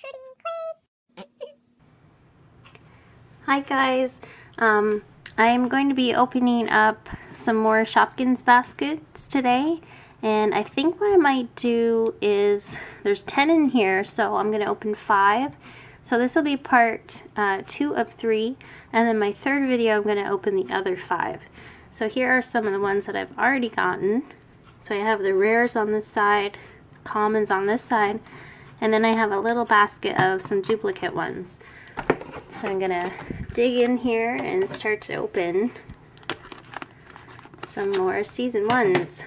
Trudie Clays. Hi guys. Um, I am going to be opening up some more Shopkins baskets today. And I think what I might do is, there's 10 in here, so I'm going to open 5. So this will be part uh, 2 of 3. And then my third video, I'm going to open the other 5. So here are some of the ones that I've already gotten. So I have the rares on this side, commons on this side, and then I have a little basket of some duplicate ones. So I'm gonna dig in here and start to open some more season ones.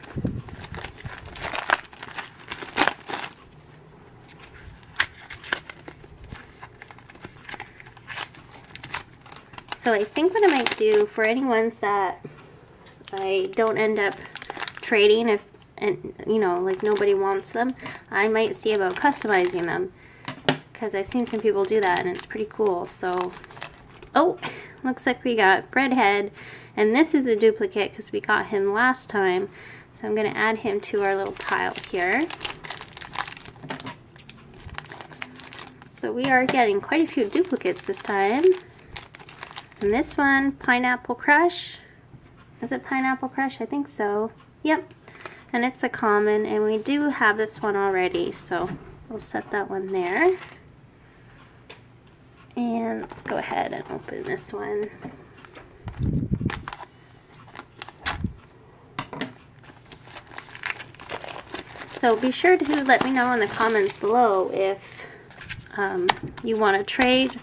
So I think what I might do for any ones that I don't end up trading if and you know like nobody wants them I might see about customizing them because I've seen some people do that and it's pretty cool so oh looks like we got Breadhead and this is a duplicate because we got him last time so I'm gonna add him to our little pile here so we are getting quite a few duplicates this time and this one Pineapple Crush is it Pineapple Crush? I think so. Yep. And it's a common, and we do have this one already, so we'll set that one there. And let's go ahead and open this one. So be sure to let me know in the comments below if um, you want to trade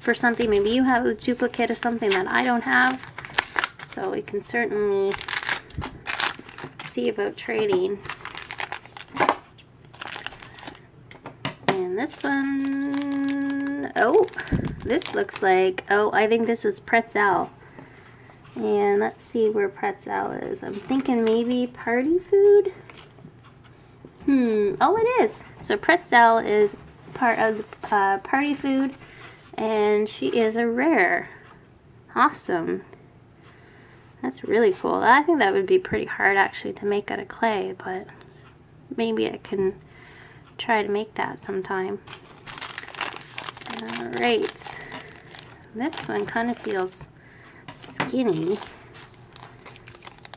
for something. Maybe you have a duplicate of something that I don't have so we can certainly see about trading. And this one, oh, this looks like, oh, I think this is Pretz-Elle. And let's see where Pretz-Elle is. I'm thinking maybe party food? Hmm, oh it is. So Pretz-Elle is part of uh, party food and she is a rare. Awesome. That's really cool. I think that would be pretty hard actually to make out of clay, but maybe I can try to make that sometime. Alright. This one kind of feels skinny.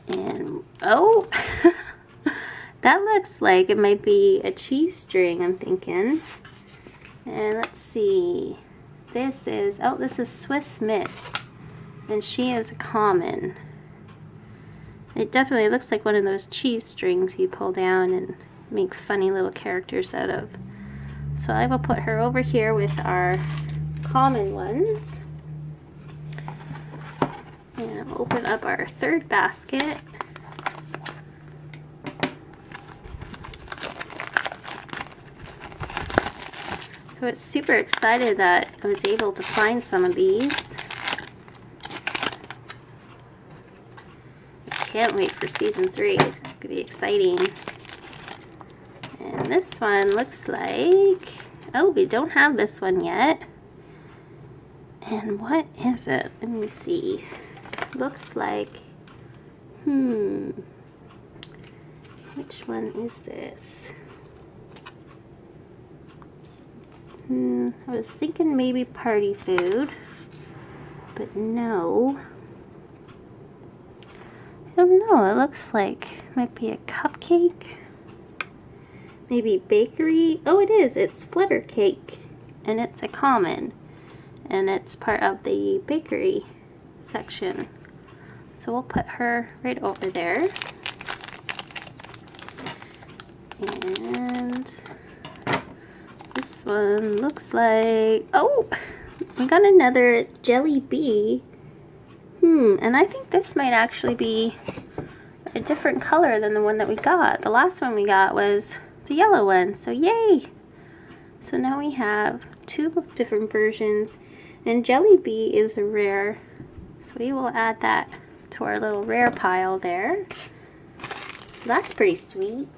And, oh! that looks like it might be a cheese string, I'm thinking. And let's see. This is, oh, this is Swiss Miss. And she is a common. It definitely looks like one of those cheese strings you pull down and make funny little characters out of. So I will put her over here with our common ones. And open up our third basket. So it's super excited that I was able to find some of these. Can't wait for season three. It's gonna be exciting. And this one looks like, oh, we don't have this one yet. And what is it? Let me see. Looks like, hmm, which one is this? Hmm, I was thinking maybe party food, but no. Don't know, it looks like might be a cupcake. Maybe bakery. Oh, it is. It's flutter cake. And it's a common. And it's part of the bakery section. So we'll put her right over there. And this one looks like, oh, we got another Jelly B Hmm, and I think this might actually be a different color than the one that we got. The last one we got was the yellow one, so yay! So now we have two different versions, and Jelly B is a rare, so we will add that to our little rare pile there. So that's pretty sweet.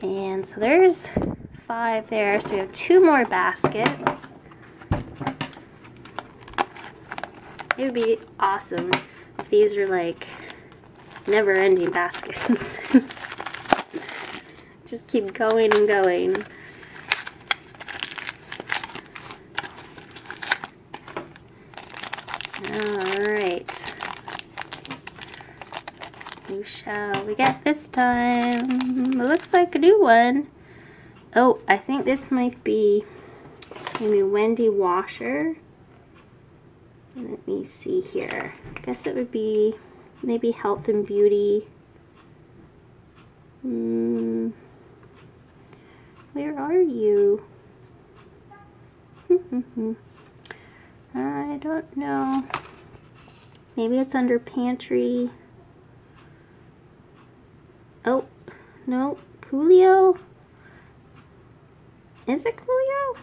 And so there's five there, so we have two more baskets. It would be awesome if these were like never-ending baskets. Just keep going and going. Alright. Who shall we get this time? It looks like a new one. Oh, I think this might be maybe Wendy Washer. Let me see here. I guess it would be maybe Health and Beauty. Hmm. Where are you? Hmm, hmm, hmm. I don't know. Maybe it's under pantry. Oh, no. Coolio? Is it Coolio?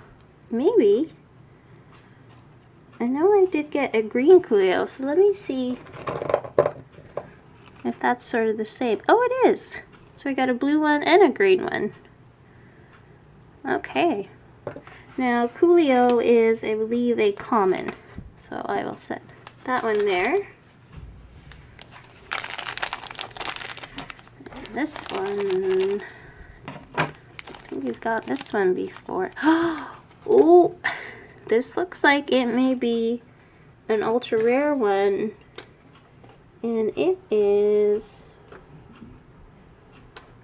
Maybe. I know I did get a green Coolio, so let me see if that's sort of the same. Oh, it is. So I got a blue one and a green one. Okay. Now, Coolio is, I believe, a common. So I will set that one there. And this one, I think we've got this one before. oh, this looks like it may be an ultra rare one. And it is,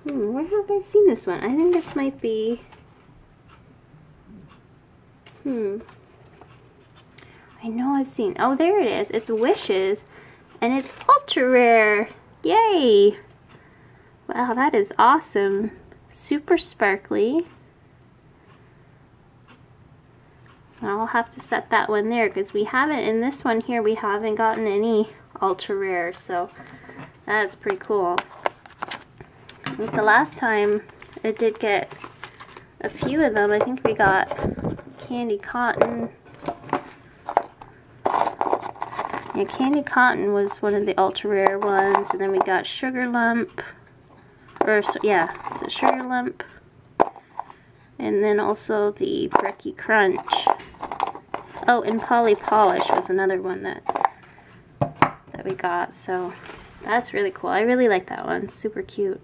hmm, where have I seen this one? I think this might be, hmm, I know I've seen, oh there it is, it's Wishes, and it's ultra rare, yay! Wow, that is awesome. Super sparkly. I'll have to set that one there because we haven't, in this one here, we haven't gotten any ultra rare, so that is pretty cool. the last time it did get a few of them, I think we got Candi Cotton. Yeah, Candi Cotton was one of the ultra rare ones, and then we got Sugar Lump, or yeah, is it Sugar Lump, and then also the Brekky Crunch. Oh, and Polly Polish was another one that that we got. So that's really cool. I really like that one. Super cute.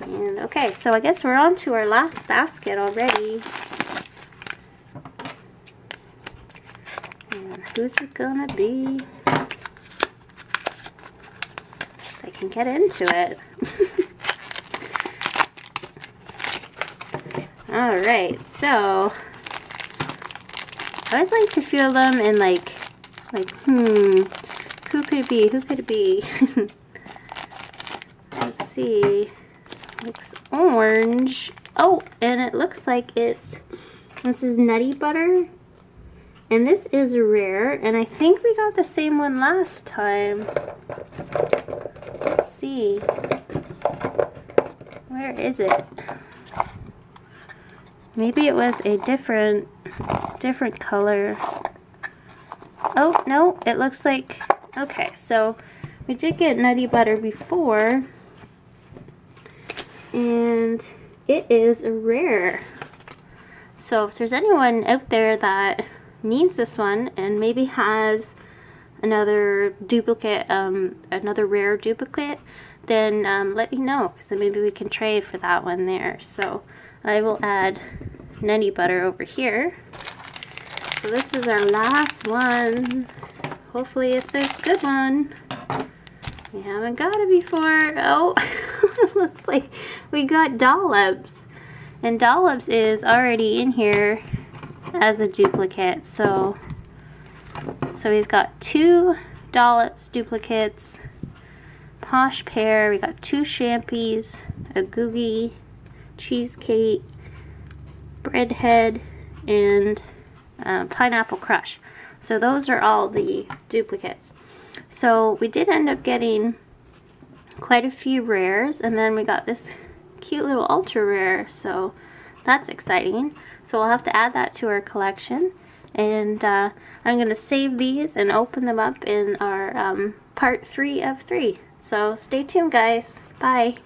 And okay, so I guess we're on to our last basket already. And who's it gonna be? I can get into it. Alright, so I always like to feel them and like, like, hmm, who could it be? Who could it be? Let's see. Looks orange. Oh, and it looks like it's, this is Nutty Butter. And this is rare, and I think we got the same one last time. Let's see. Where is it? Maybe it was a different different color. Oh, no, it looks like, okay, so we did get Nutty Butter before, and it is a rare. So if there's anyone out there that needs this one and maybe has another duplicate, um, another rare duplicate, then um, let me know because then maybe we can trade for that one there. So I will add Nutty Butter over here. So this is our last one. Hopefully it's a good one. We haven't got it before. Oh, looks like we got Dollops. And Dollops is already in here as a duplicate. So, so we've got two Dollops duplicates, Posh Pear, we got two Champies, a Googy, Cheesecake, Breadhead, and uh, Pineapple Crush. So those are all the duplicates. So we did end up getting quite a few rares and then we got this cute little ultra rare so that's exciting so we'll have to add that to our collection and uh, I'm gonna save these and open them up in our um, part three of three so stay tuned guys bye